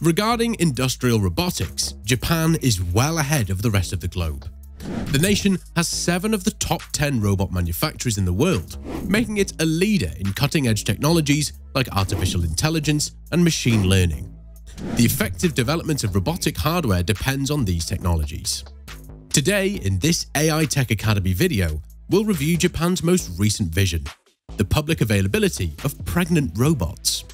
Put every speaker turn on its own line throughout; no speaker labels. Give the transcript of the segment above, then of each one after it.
Regarding industrial robotics, Japan is well ahead of the rest of the globe. The nation has seven of the top 10 robot manufacturers in the world, making it a leader in cutting-edge technologies like artificial intelligence and machine learning. The effective development of robotic hardware depends on these technologies. Today, in this AI Tech Academy video, we'll review Japan's most recent vision, the public availability of pregnant robots.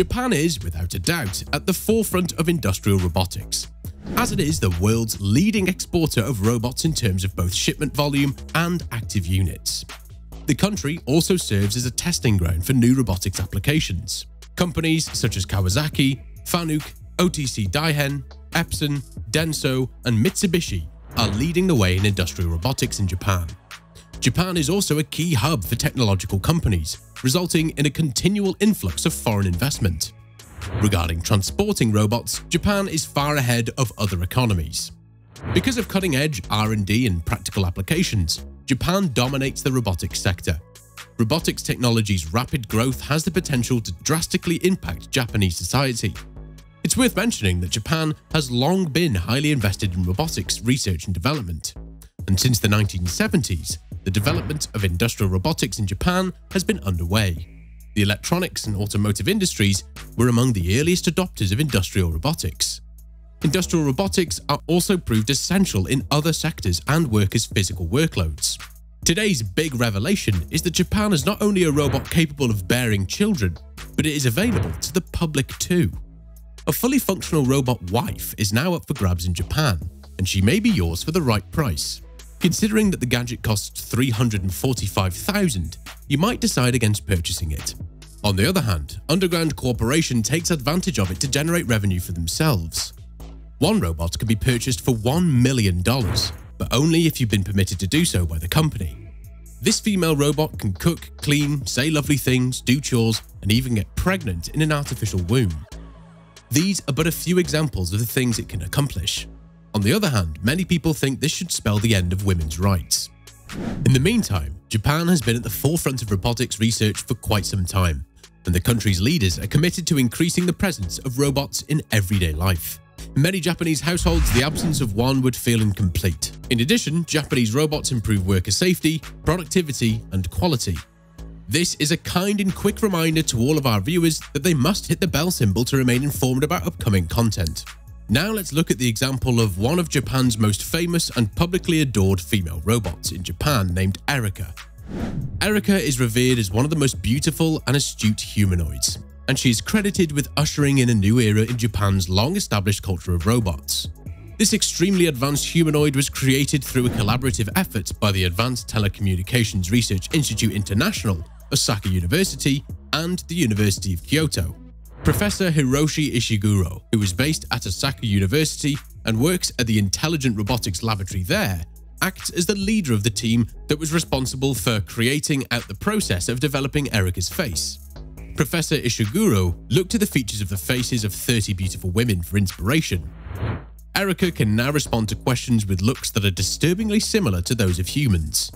Japan is, without a doubt, at the forefront of industrial robotics, as it is the world's leading exporter of robots in terms of both shipment volume and active units. The country also serves as a testing ground for new robotics applications. Companies such as Kawasaki, Fanuc, OTC Daihen, Epson, Denso, and Mitsubishi are leading the way in industrial robotics in Japan. Japan is also a key hub for technological companies, resulting in a continual influx of foreign investment. Regarding transporting robots, Japan is far ahead of other economies. Because of cutting-edge R&D and practical applications, Japan dominates the robotics sector. Robotics technology's rapid growth has the potential to drastically impact Japanese society. It's worth mentioning that Japan has long been highly invested in robotics research and development. And since the 1970s, the development of industrial robotics in Japan has been underway. The electronics and automotive industries were among the earliest adopters of industrial robotics. Industrial robotics are also proved essential in other sectors and workers' physical workloads. Today's big revelation is that Japan is not only a robot capable of bearing children, but it is available to the public too. A fully functional robot wife is now up for grabs in Japan, and she may be yours for the right price. Considering that the gadget costs 345,000, you might decide against purchasing it. On the other hand, Underground Corporation takes advantage of it to generate revenue for themselves. One robot can be purchased for $1 million, but only if you've been permitted to do so by the company. This female robot can cook, clean, say lovely things, do chores, and even get pregnant in an artificial womb. These are but a few examples of the things it can accomplish. On the other hand, many people think this should spell the end of women's rights. In the meantime, Japan has been at the forefront of robotics research for quite some time, and the country's leaders are committed to increasing the presence of robots in everyday life. In many Japanese households, the absence of one would feel incomplete. In addition, Japanese robots improve worker safety, productivity, and quality. This is a kind and quick reminder to all of our viewers that they must hit the bell symbol to remain informed about upcoming content. Now let's look at the example of one of Japan's most famous and publicly adored female robots in Japan named Erica. Erica is revered as one of the most beautiful and astute humanoids, and she is credited with ushering in a new era in Japan's long-established culture of robots. This extremely advanced humanoid was created through a collaborative effort by the Advanced Telecommunications Research Institute International, Osaka University, and the University of Kyoto. Professor Hiroshi Ishiguro, who is based at Osaka University and works at the Intelligent Robotics Laboratory there, acts as the leader of the team that was responsible for creating out the process of developing Erica's face. Professor Ishiguro looked to the features of the faces of 30 beautiful women for inspiration. Erica can now respond to questions with looks that are disturbingly similar to those of humans.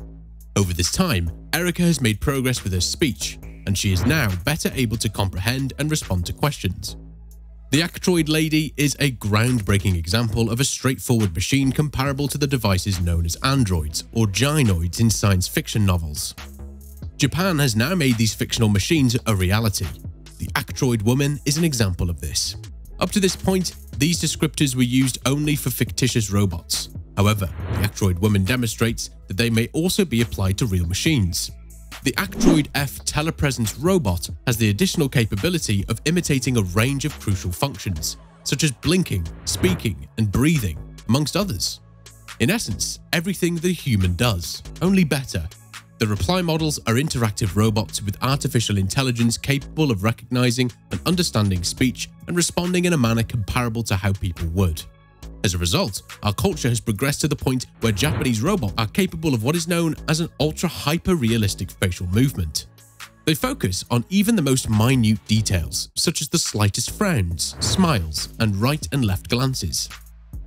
Over this time, Erica has made progress with her speech, and she is now better able to comprehend and respond to questions. The Actroid Lady is a groundbreaking example of a straightforward machine comparable to the devices known as androids or gynoids in science fiction novels. Japan has now made these fictional machines a reality. The Actroid Woman is an example of this. Up to this point, these descriptors were used only for fictitious robots. However, the Actroid Woman demonstrates that they may also be applied to real machines. The Actroid F telepresence robot has the additional capability of imitating a range of crucial functions, such as blinking, speaking, and breathing, amongst others. In essence, everything the human does, only better. The Repliee models are interactive robots with artificial intelligence capable of recognizing and understanding speech and responding in a manner comparable to how people would. As a result, our culture has progressed to the point where Japanese robots are capable of what is known as an ultra-hyper-realistic facial movement. They focus on even the most minute details, such as the slightest frowns, smiles, and right and left glances.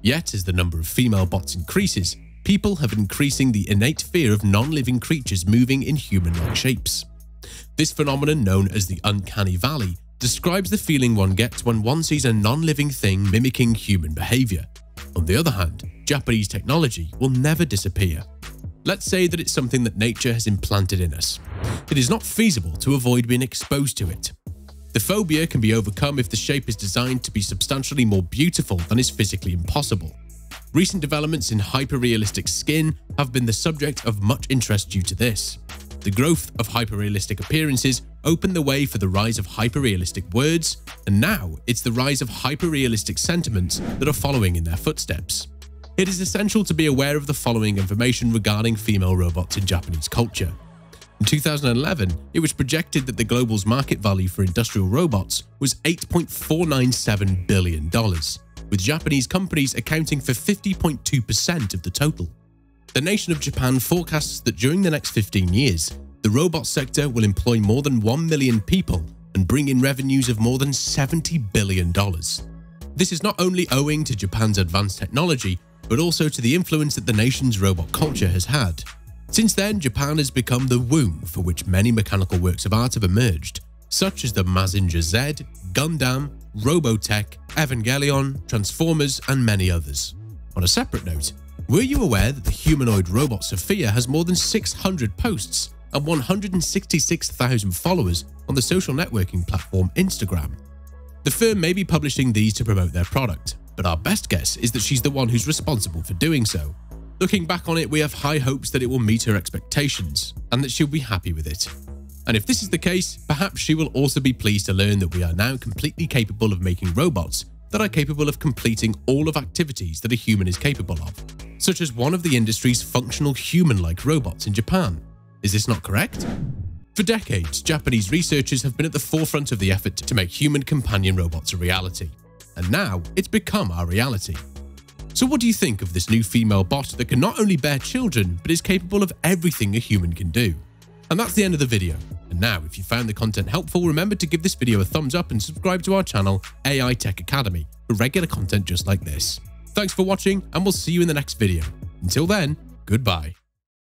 Yet, as the number of female bots increases, people have increasing the innate fear of non-living creatures moving in human-like shapes. This phenomenon, known as the uncanny valley, describes the feeling one gets when one sees a non-living thing mimicking human behavior. On the other hand, Japanese technology will never disappear. Let's say that it's something that nature has implanted in us. It is not feasible to avoid being exposed to it. The phobia can be overcome if the shape is designed to be substantially more beautiful than is physically impossible. Recent developments in hyper-realistic skin have been the subject of much interest due to this. The growth of hyper-realistic appearances opened the way for the rise of hyper-realistic words, and now it's the rise of hyper-realistic sentiments that are following in their footsteps. It is essential to be aware of the following information regarding female robots in Japanese culture. In 2011, it was projected that the global's market value for industrial robots was $8.497 billion, with Japanese companies accounting for 50.2% of the total. The nation of Japan forecasts that during the next 15 years, the robot sector will employ more than 1 million people and bring in revenues of more than $70 billion. This is not only owing to Japan's advanced technology, but also to the influence that the nation's robot culture has had. Since then, Japan has become the womb for which many mechanical works of art have emerged, such as the Mazinger Z, Gundam, Robotech, Evangelion, Transformers, and many others. On a separate note, were you aware that the humanoid robot Sophia has more than 600 posts and 166,000 followers on the social networking platform Instagram? The firm may be publishing these to promote their product, but our best guess is that she's the one who's responsible for doing so. Looking back on it, we have high hopes that it will meet her expectations and that she'll be happy with it. And if this is the case, perhaps she will also be pleased to learn that we are now completely capable of making robots that are capable of completing all of activities that a human is capable of such as one of the industry's functional human-like robots in Japan. Is this not correct? For decades, Japanese researchers have been at the forefront of the effort to make human companion robots a reality. And now, it's become our reality. So what do you think of this new female bot that can not only bear children, but is capable of everything a human can do? And that's the end of the video. And now, if you found the content helpful, remember to give this video a thumbs up and subscribe to our channel, AI Tech Academy, for regular content just like this. Thanks for watching and we'll see you in the next video. Until then, goodbye.